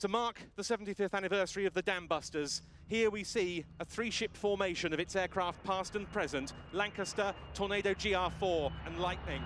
To mark the 75th anniversary of the Dam Busters, here we see a three-ship formation of its aircraft past and present, Lancaster, Tornado GR4 and Lightning.